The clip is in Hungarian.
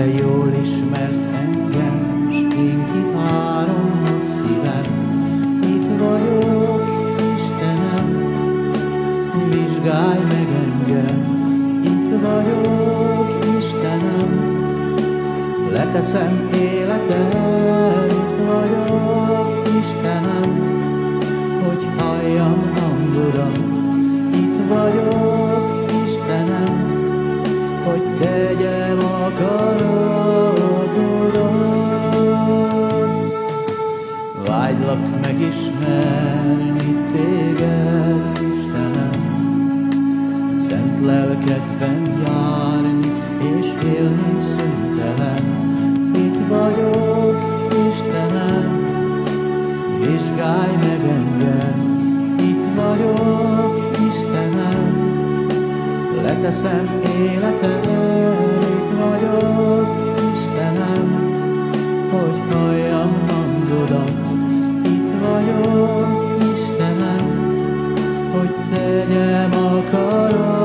De jól ismersz engem, s én kitárom a szívem. Itt vagyok, Istenem, vizsgálj meg engem. Itt vagyok, Istenem, leteszem életem. Itt vagyok, Istenem, hogy halljam hangodat. Itt vagyok, Istenem, hogy tegyem akarom. Vágylak megismerni téged, Istenem, szent lelkedben járni és élni szüntelen. Itt vagyok, Istenem, vizsgálj meg engem, itt vagyok, Istenem, leteszem életem, itt vagyok, Istenem, hogy halljam hangodat, vagyok, Istenem, hogy tegyem akarat.